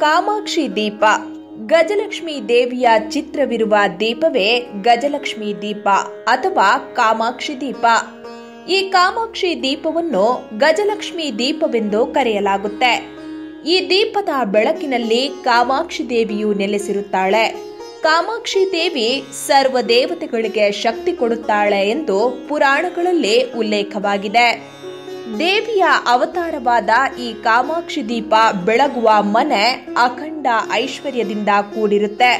ಕಾಮಾಕ್ಷಿ ದೀಪ. ಗಜಲಕ್ಷ್ಮಿ ದೇವಿಯ ಚಿತ್ರವಿರುವ ದೀಪವೇ ಗಜಲಕ್ಷ್ಮಿ ದೀಪ ಅಥವಾ ಕಾಮಾಕ್ಷಿ ದೀಪ. ಈ ಕಾಮಾಕ್ಷಿ ದೀಪವನ್ನು ಗಜಲಕ್ಷ್ಮಿ ದೀಪವೆಂದು ಕರೆಯಲಾಗುತ್ತೆ. ಈ ದೀಪದ ಬೆಳಕಿನಲ್ಲಿ ಕಾಮಾಕ್ಷಿ ದೇವಿಯು ನೆಲೆಸಿರುತ್ತಾಳೆ. ಕಾಮಾಕ್ಷಿ ದೇವಿ ಸರ್ವ ದೇವತೆಗಳಿಗೆ ಶಕ್ತಿ ಕೊಡುತ್ತಾಳೆ ಎಂದು ಪುರಾಣಗಳಲ್ಲಿ ಉಲ್ಲೇಖವಾಗಿದೆ. ದೇವಿಯ ಅವತಾರವಾದ ಈ ಕಾಮಾಕ್ಷಿ ದೀಪ ಬೆಳಗುವ ಮನೆ ಅಖಂಡ ಐಶ್ವರ್ಯದಿಂದ ಕೂಡಿರುತ್ತೆ.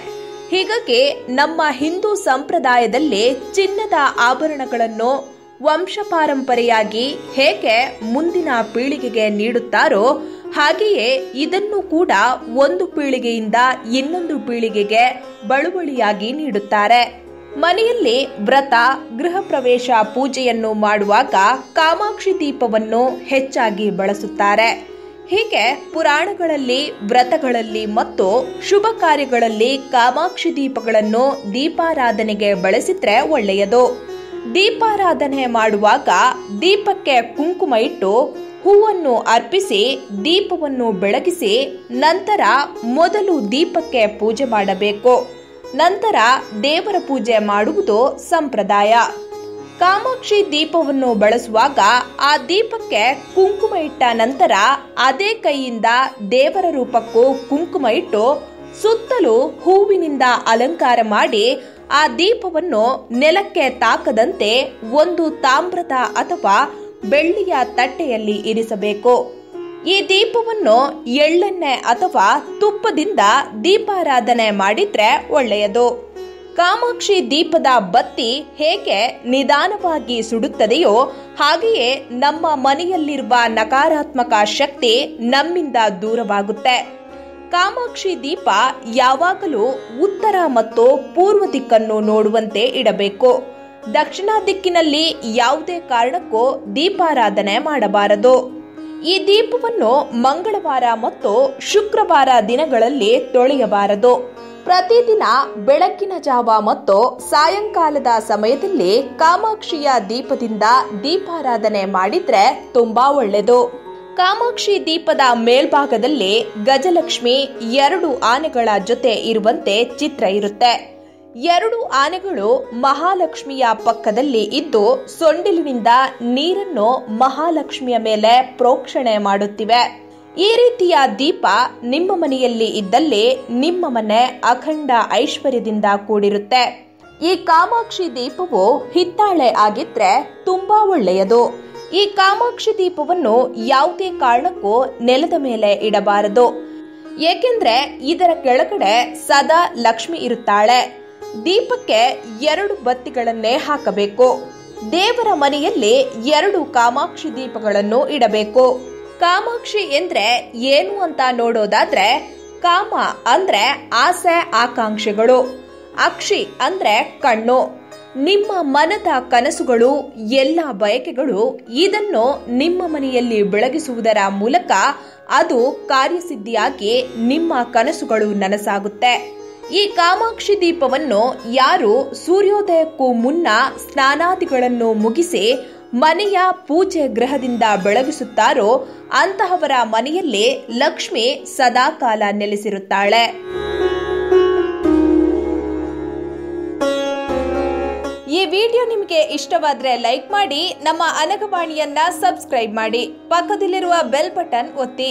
ಹೀಗಾಗಿ ನಮ್ಮ ಹಿಂದೂ ಸಂಪ್ರದಾಯದಲ್ಲಿ ಚಿನ್ನದ ಆಭರಣಗಳನ್ನು ವಂಶಪಾರಂಪರೆಯಾಗಿ ಹೇಗೆ ಮುಂದಿನ ಪೀಳಿಗೆಗೆ ನೀಡುತ್ತಾರೋ ಹಾಗೆಯೇ ಇದನ್ನು ಕೂಡ ಒಂದು ಪೀಳಿಗೆಯಿಂದ ಇನ್ನೊಂದು ಪೀಳಿಗೆಗೆ ಬಳುವಳಿಯಾಗಿ ನೀಡುತ್ತಾರೆ. ಮನೆಯಲ್ಲಿ ವ್ರತ, ಗೃಹ ಪ್ರವೇಶ, ಪೂಜೆಯನ್ನು ಮಾಡುವಾಗ ಕಾಮಾಕ್ಷಿ ದೀಪವನ್ನು ಹೆಚ್ಚಾಗಿ ಬಳಸುತ್ತಾರೆ. ಹೀಗೆ ಪುರಾಣಗಳಲ್ಲಿ, ವ್ರತಗಳಲ್ಲಿ ಮತ್ತು ಶುಭ ಕಾರ್ಯಗಳಲ್ಲಿ ಕಾಮಾಕ್ಷಿ ದೀಪಗಳನ್ನು ದೀಪಾರಾಧನೆಗೆ ಬಳಸಿದ್ರೆ ಒಳ್ಳೆಯದು. ದೀಪಾರಾಧನೆ ಮಾಡುವಾಗ ದೀಪಕ್ಕೆ ಕುಂಕುಮ ಇಟ್ಟು ಹೂವನ್ನು ಅರ್ಪಿಸಿ, ದೀಪವನ್ನು ಬೆಳಗಿಸಿ ನಂತರ ಮೊದಲು ದೀಪಕ್ಕೆ ಪೂಜೆ ಮಾಡಬೇಕು. ನಂತರ ದೇವರ ಪೂಜೆ ಮಾಡುವುದು ಸಂಪ್ರದಾಯ. ಕಾಮಾಕ್ಷಿ ದೀಪವನ್ನು ಬಳಸುವಾಗ ಆ ದೀಪಕ್ಕೆ ಕುಂಕುಮ ಇಟ್ಟ ನಂತರ ಅದೇ ಕೈಯಿಂದ ದೇವರ ರೂಪಕ್ಕೂ ಕುಂಕುಮ ಇಟ್ಟು ಸುತ್ತಲೂ ಹೂವಿನಿಂದ ಅಲಂಕಾರ ಮಾಡಿ ಆ ದೀಪವನ್ನು ನೆಲಕ್ಕೆ ತಾಕದಂತೆ ಒಂದು ತಾಮ್ರದ ಅಥವಾ ಬೆಳ್ಳಿಯ ತಟ್ಟೆಯಲ್ಲಿ ಇರಿಸಬೇಕು. ಈ ದೀಪವನ್ನು ಎಳ್ಳೆಣ್ಣೆ ಅಥವಾ ತುಪ್ಪದಿಂದ ದೀಪಾರಾಧನೆ ಮಾಡಿದ್ರೆ ಒಳ್ಳೆಯದು. ಕಾಮಾಕ್ಷಿ ದೀಪದ ಬತ್ತಿ ಹೇಗೆ ನಿಧಾನವಾಗಿ ಸುಡುತ್ತದೆಯೋ ಹಾಗೆಯೇ ನಮ್ಮ ಮನೆಯಲ್ಲಿರುವ ನಕಾರಾತ್ಮಕ ಶಕ್ತಿ ನಮ್ಮಿಂದ ದೂರವಾಗುತ್ತೆ. ಕಾಮಾಕ್ಷಿ ದೀಪ ಯಾವಾಗಲೂ ಉತ್ತರ ಮತ್ತು ಪೂರ್ವ ದಿಕ್ಕನ್ನು ನೋಡುವಂತೆ ಇಡಬೇಕು. ದಕ್ಷಿಣ ದಿಕ್ಕಿನಲ್ಲಿ ಯಾವುದೇ ಕಾರಣಕ್ಕೂ ದೀಪಾರಾಧನೆ ಮಾಡಬಾರದು. ಈ ದೀಪವನ್ನು ಮಂಗಳವಾರ ಮತ್ತು ಶುಕ್ರವಾರ ದಿನಗಳಲ್ಲಿ ತೊಳೆಯಬಾರದು. ಪ್ರತಿದಿನ ಬೆಳಕಿನ ಜಾವ ಮತ್ತು ಸಾಯಂಕಾಲದ ಸಮಯದಲ್ಲಿ ಕಾಮಾಕ್ಷಿಯ ದೀಪದಿಂದ ದೀಪಾರಾಧನೆ ಮಾಡಿದ್ರೆ ತುಂಬಾ ಒಳ್ಳೆಯದು. ಕಾಮಾಕ್ಷಿ ದೀಪದ ಮೇಲ್ಭಾಗದಲ್ಲಿ ಗಜಲಕ್ಷ್ಮಿ ಎರಡು ಆನೆಗಳ ಜೊತೆ ಇರುವಂತೆ ಚಿತ್ರ ಇರುತ್ತೆ. ಎರಡು ಆನೆಗಳು ಮಹಾಲಕ್ಷ್ಮಿಯ ಪಕ್ಕದಲ್ಲಿ ಇದ್ದು ಸೊಂಡಿಲಿನಿಂದ ನೀರನ್ನು ಮಹಾಲಕ್ಷ್ಮಿಯ ಮೇಲೆ ಪ್ರೋಕ್ಷಣೆ ಮಾಡುತ್ತಿವೆ. ಈ ರೀತಿಯ ದೀಪ ನಿಮ್ಮ ಮನೆಯಲ್ಲಿ ಇದ್ದಲ್ಲಿ ನಿಮ್ಮ ಮನೆ ಅಖಂಡ ಐಶ್ವರ್ಯದಿಂದ ಕೂಡಿರುತ್ತೆ. ಈ ಕಾಮಾಕ್ಷಿ ದೀಪವು ಹಿತ್ತಾಳೆ ಆಗಿದ್ರೆ ತುಂಬಾ ಒಳ್ಳೆಯದು. ಈ ಕಾಮಾಕ್ಷಿ ದೀಪವನ್ನು ಯಾವುದೇ ಕಾರಣಕ್ಕೂ ನೆಲದ ಮೇಲೆ ಇಡಬಾರದು. ಏಕೆಂದ್ರೆ ಇದರ ಕೆಳಗಡೆ ಸದಾ ಲಕ್ಷ್ಮಿ ಇರುತ್ತಾಳೆ. ದೀಪಕ್ಕೆ ಎರಡು ಬತ್ತಿಗಳನ್ನೇ ಹಾಕಬೇಕು. ದೇವರ ಮನೆಯಲ್ಲಿ ಎರಡು ಕಾಮಾಕ್ಷಿ ದೀಪಗಳನ್ನು ಇಡಬೇಕು. ಕಾಮಾಕ್ಷಿ ಎಂದ್ರೆ ಏನು ಅಂತ ನೋಡೋದಾದ್ರೆ, ಕಾಮ ಅಂದ್ರೆ ಆಸೆ, ಆಕಾಂಕ್ಷೆಗಳು. ಅಕ್ಷಿ ಅಂದ್ರೆ ಕಣ್ಣು. ನಿಮ್ಮ ಮನದ ಕನಸುಗಳು, ಎಲ್ಲ ಬಯಕೆಗಳು ಇದನ್ನು ನಿಮ್ಮ ಮನೆಯಲ್ಲಿ ಬೆಳಗಿಸುವುದರ ಮೂಲಕ ಅದು ಕಾರ್ಯಸಿದ್ಧಿಯಾಗಿ ನಿಮ್ಮ ಕನಸುಗಳು ನನಸಾಗುತ್ತೆ. ಈ ಕಾಮಾಕ್ಷಿ ದೀಪವನ್ನು ಯಾರು ಸೂರ್ಯೋದಯಕ್ಕೂ ಮುನ್ನ ಸ್ನಾನಾದಿಗಳನ್ನು ಮುಗಿಸಿ ಮನೆಯ ಪೂಜೆ ಗ್ರಹದಿಂದ ಬೆಳಗಿಸುತ್ತಾರೋ ಅಂತಹವರ ಮನೆಯಲ್ಲಿ ಲಕ್ಷ್ಮಿ ಸದಾಕಾಲ ನೆಲೆಸಿರುತ್ತಾಳೆ. ಈ ವಿಡಿಯೋ ನಿಮಗೆ ಇಷ್ಟವಾದ್ರೆ ಲೈಕ್ ಮಾಡಿ, ನಮ್ಮ ಅನಗವಾಣಿಯನ್ನ ಸಬ್ಸ್ಕ್ರೈಬ್ ಮಾಡಿ, ಪಕ್ಕದಲ್ಲಿರುವ ಬೆಲ್ ಬಟನ್ ಒತ್ತಿ.